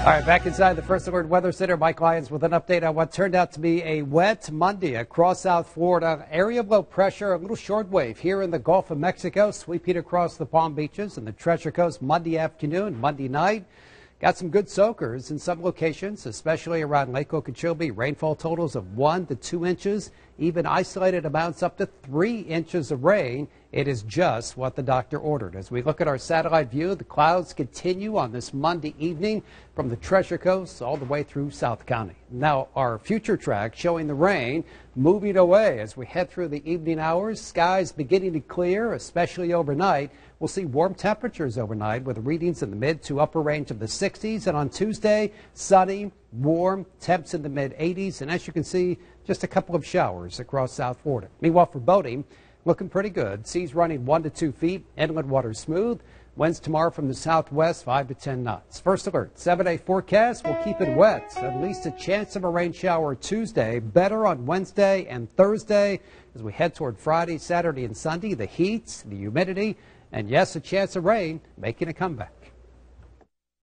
All right, back inside the First Alert Weather Center, Mike Lyons with an update on what turned out to be a wet Monday across South Florida. Area of low pressure, a little shortwave here in the Gulf of Mexico, sweeping across the Palm Beaches and the Treasure Coast Monday afternoon, Monday night. Got some good soakers in some locations, especially around Lake Okeechobee. Rainfall totals of one to two inches, even isolated amounts up to three inches of rain. It is just what the doctor ordered. As we look at our satellite view, the clouds continue on this Monday evening from the Treasure Coast all the way through South County. Now, our future track showing the rain moving away as we head through the evening hours. Skies beginning to clear, especially overnight. We'll see warm temperatures overnight with readings in the mid to upper range of the 60s. And on Tuesday, sunny, warm, temps in the mid 80s. And as you can see, just a couple of showers across South Florida. Meanwhile, for boating, looking pretty good. Seas running one to two feet, inland water smooth. Winds tomorrow from the southwest, 5 to 10 knots. First alert, 7 day forecast will keep it wet. At least a chance of a rain shower Tuesday. Better on Wednesday and Thursday as we head toward Friday, Saturday, and Sunday. The heat, the humidity, and yes, a chance of rain making a comeback.